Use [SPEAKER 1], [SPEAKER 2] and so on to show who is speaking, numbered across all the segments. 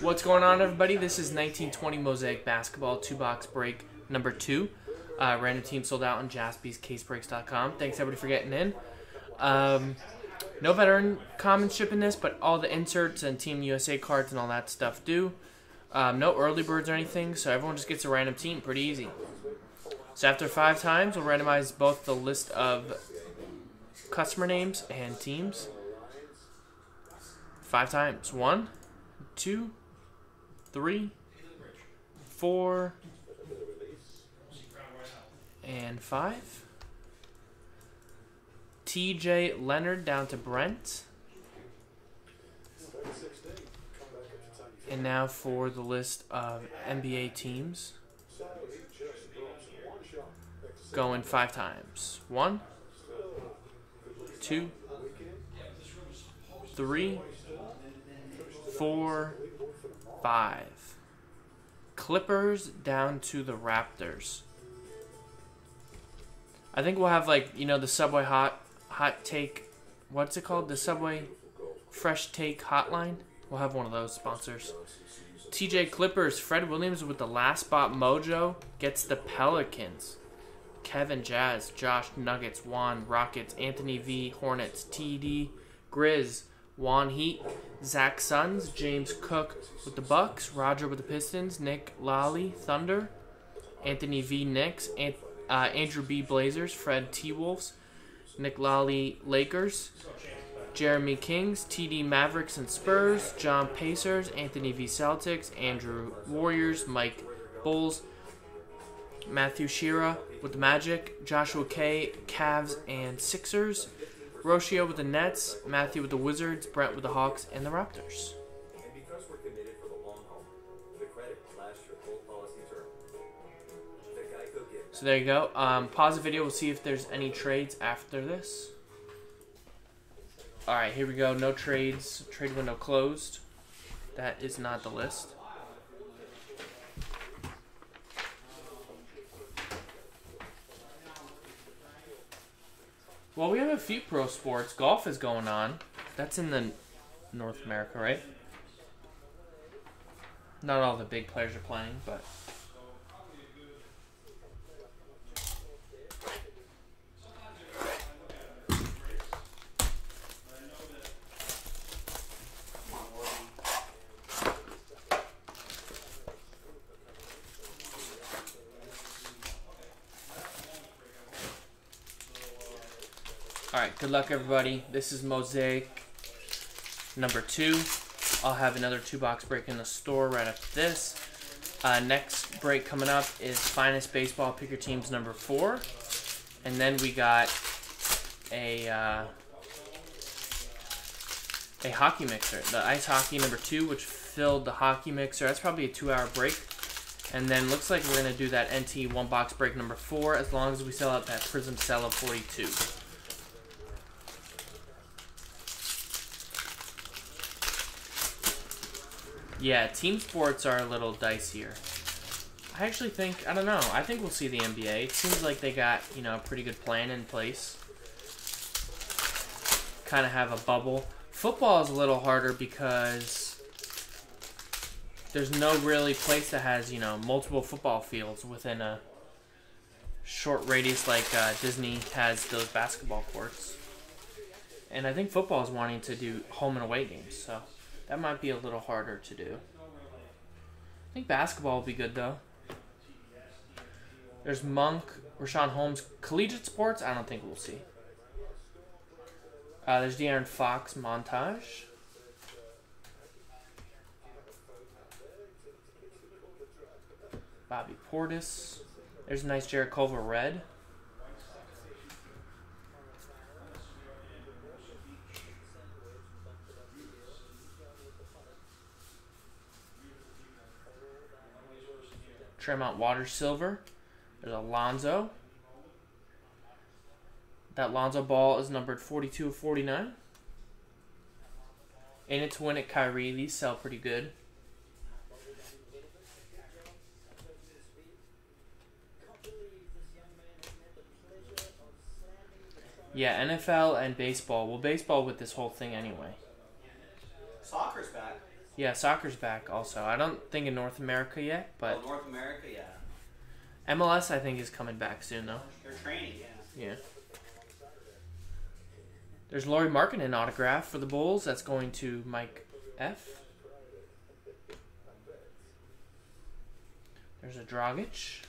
[SPEAKER 1] What's going on, everybody? This is 1920 Mosaic Basketball two box break number two. Uh, random team sold out on jaspyscasebreaks.com. Thanks everybody for getting in. Um, no veteran common shipping this, but all the inserts and Team USA cards and all that stuff do. Um, no early birds or anything, so everyone just gets a random team. Pretty easy. So after five times, we'll randomize both the list of customer names and teams. Five times. One, two, three, four, and five. TJ Leonard down to Brent. And now for the list of NBA teams. Going five times. One, two, three, four, five. Clippers down to the Raptors. I think we'll have like you know the Subway hot hot take. What's it called? The Subway Fresh Take Hotline. We'll have one of those sponsors. TJ Clippers. Fred Williams with the last spot mojo gets the Pelicans. Kevin Jazz, Josh Nuggets, Juan Rockets, Anthony V Hornets, TD Grizz, Juan Heat, Zach Suns, James Cook with the Bucks, Roger with the Pistons, Nick Lally Thunder, Anthony V. Knicks, An- uh, Andrew B. Blazers, Fred T. Wolves, Nick Lally Lakers, Jeremy Kings, TD Mavericks and Spurs, John Pacers, Anthony V. Celtics, Andrew Warriors, Mike Bulls, Matthew Shira with the Magic, Joshua K. Cavs and Sixers, Roshio with the Nets, Matthew with the Wizards, Brent with the Hawks and the Raptors.
[SPEAKER 2] And because we're committed for the long haul, the credit last year full policies are the Geico gift.
[SPEAKER 1] So there you go. Um, pause the video. We'll see if there's any trades after this. All right, here we go. No trades. Trade window closed. That is not the list. Well, we have a few pro sports. Golf is going on. That's in the North America, right? Not all the big players are playing, but All right, good luck, everybody. This is Mosaic number two. I'll have another two box break in the store right after this. Uh, next break coming up is Finest Baseball Picker Teams number four. And then we got a uh, a hockey mixer, the ice hockey number two, which filled the hockey mixer. That's probably a two hour break. And then looks like we're gonna do that NT one box break number four as long as we sell out that Prizm Cell of 42. Yeah, team sports are a little dicier. I actually think I don't know. I think we'll see the NBA. It seems like they got you know a pretty good plan in place. Kind of have a bubble. Football is a little harder because there's no really place that has you know multiple football fields within a short radius like uh, Disney has those basketball courts. And I think football is wanting to do home and away games, so that might be a little harder to do. I think basketball will be good though. There's Monk, Richaun Holmes, collegiate sports. I don't think we'll see. Uh, there's De'Aaron Fox montage. Bobby Portis. There's a nice Jared red. Tremont Water Silver. There's Alonzo. That Lonzo ball is numbered 42 of 49. And it's win it, Kyrie. These sell pretty good. Yeah, NFL and baseball. Well, baseball with this whole thing anyway. Yeah, soccer's back also. I don't think in North America yet, but
[SPEAKER 3] oh, North America, yeah.
[SPEAKER 1] MLS I think is coming back soon though.
[SPEAKER 3] They're training, yeah.
[SPEAKER 1] Yeah. There's Lauri Markkanen autograph for the Bulls. That's going to Mike F. There's a Dragic.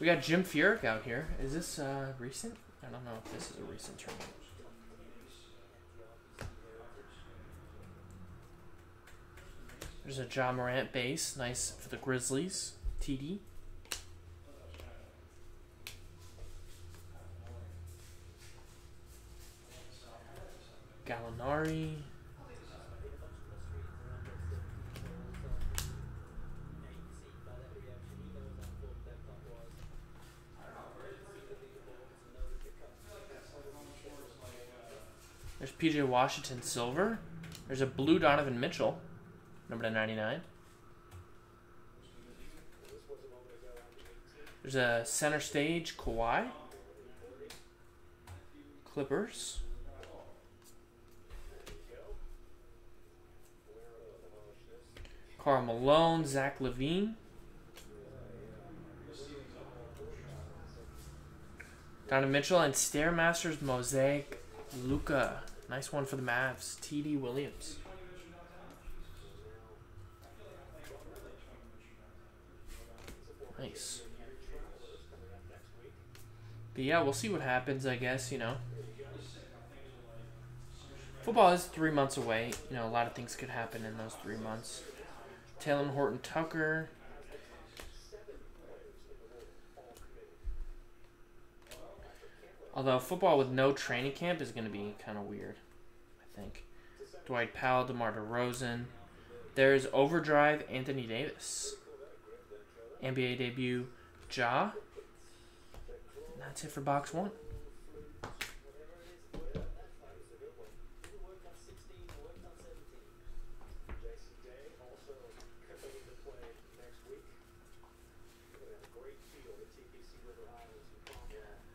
[SPEAKER 1] We got Jim Furyk out here. Is this uh, recent? I don't know if this is a recent tournament. There's a John Morant base. Nice for the Grizzlies. TD. Gallinari. There's PJ Washington silver. There's a blue Donovan Mitchell, number to 99. There's a center stage Kawhi. Clippers. Karl Malone, Zach LaVine. Donovan Mitchell and Stare Masters Mosaic Luka. Nice one for the Mavs. TD Williams. Nice. But yeah, we'll see what happens, I guess, you know. Football is three months away. You know, a lot of things could happen in those three months. Talen Horton-Tucker. Although football with no training camp is going to be kind of weird, I think. Dwight Powell, DeMar DeRozan. There's Overdrive, Anthony Davis. NBA debut, Ja. That's it for box one.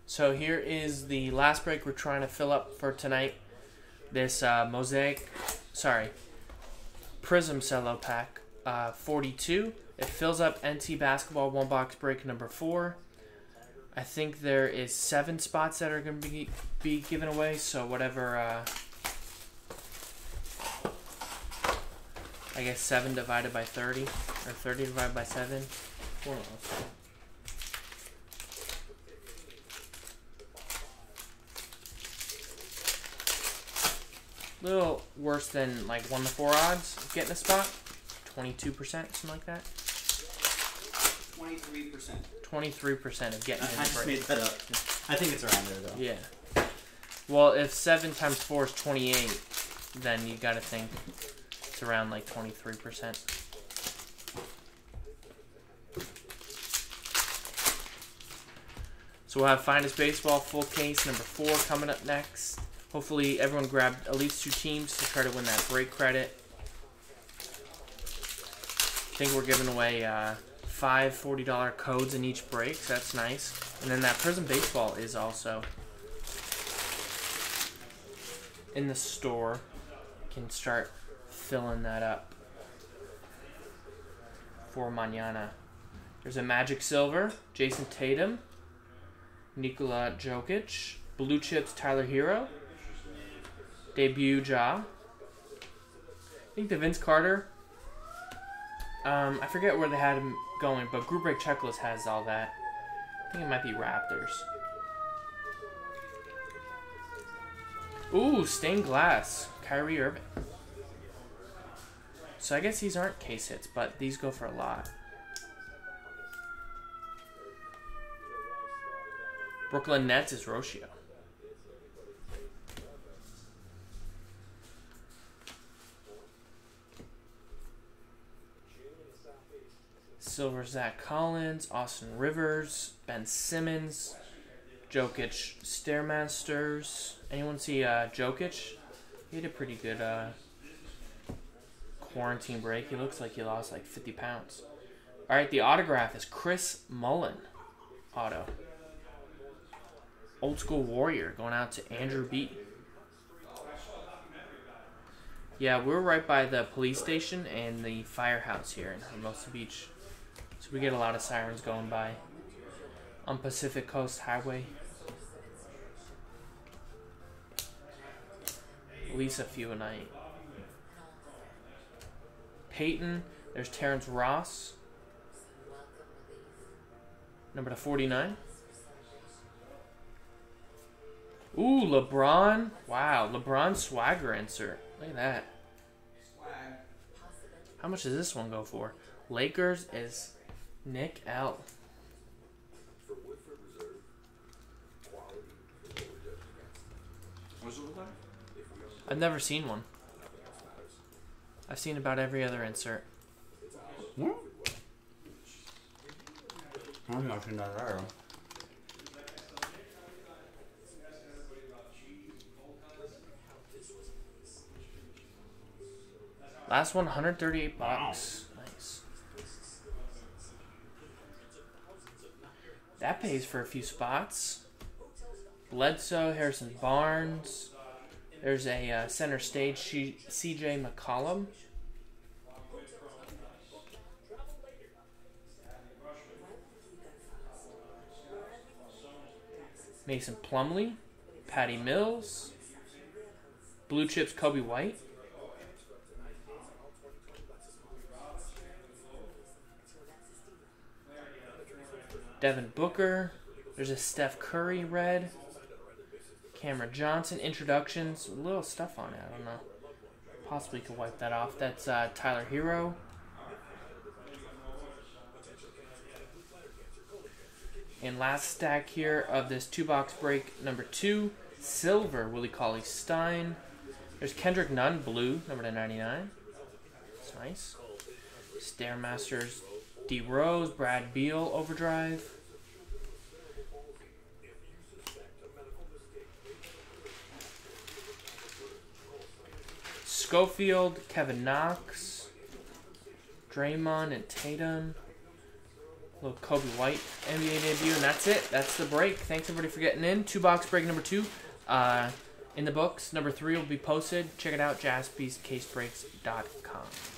[SPEAKER 1] So here is the last break we're trying to fill up for tonight. This uh, mosaic, sorry, Prizm Cello Pack uh, 42. It fills up NT Basketball one box break number four. I think there is seven spots that are going to be be given away. So whatever, uh, I guess seven divided by thirty, or thirty divided by seven. One of those. little worse than like one to four odds getting a spot. Twenty-two percent, something like that.
[SPEAKER 3] Twenty-three percent.
[SPEAKER 1] Twenty-three percent of getting
[SPEAKER 3] I
[SPEAKER 1] in
[SPEAKER 3] just
[SPEAKER 1] the
[SPEAKER 3] made that up. I think it's around there though.
[SPEAKER 1] Yeah. Well, if seven times four is twenty-eight, then you got to think it's around like twenty-three percent. So we'll have Finest Baseball full case number four coming up next. Hopefully everyone grabbed at least two teams to try to win that break credit. I think we're giving away uh, five $40 codes in each break, that's nice. And then that Prizm Baseball is also in the store. Can start filling that up for mañana. There's a Magic Silver, Jayson Tatum, Nikola Jokic, Blue Chips Tyler Herro, debut Ja. I think the Vince Carter. Um, I forget where they had him going, but Group Break Checklist has all that. I think it might be Raptors. Ooh, stained glass, Kyrie Irving. So I guess these aren't case hits, but these go for a lot. Brooklyn Nets is Rocio. Silver Zach Collins, Austin Rivers, Ben Simmons, Jokic Stare Masters. Anyone see uh, Jokic? He had a pretty good uh, quarantine break. He looks like he lost like 50 pounds. All right, the autograph is Chris Mullin auto. Old School Warrior going out to Andrew B. Yeah, we're right by the police station and the firehouse here in Hermosa Beach. So we get a lot of sirens going by on Pacific Coast Highway. At least a few a night. Peyton, there's Terrence Ross. Number to 49. Ooh, LeBron. Wow, LeBron swagger insert. Look at that. How much does this one go for? Lakers is Nick L.
[SPEAKER 2] For Woodford Reserve, quality is what we're judged against.
[SPEAKER 4] What's it look like?
[SPEAKER 2] If we own
[SPEAKER 1] I've never seen one.
[SPEAKER 2] nothing else matters.
[SPEAKER 1] I've seen about every other insert.
[SPEAKER 4] What? Hmm? I'm not sure that either.
[SPEAKER 1] Last one, 138 bucks. Nice. That pays for a few spots. Bledsoe, Harrison Barnes. There's a uh, center stage, CJ McCollum. Mason Plumlee, Patty Mills, Blue Chips Coby White, Devin Booker. There's a Steph Curry red. Cameron Johnson introductions. A Little stuff on it. I don't know. Possibly could wipe that off. That's uh, Tyler Herro. And last stack here of this two box break number two, silver Willie Cauley Stein. There's Kendrick Nunn, blue, number to 99. That's nice. Stare Masters, D Rose, Brad Beal, Overdrive. Schofield, Kevin Knox, Draymond, and Tatum. Little Coby White NBA debut, and that's it. That's the break. Thanks everybody for getting in. Two box break number two. Uh, in the books. Number three will be posted. Check it out, jaspyscasebreaks.com.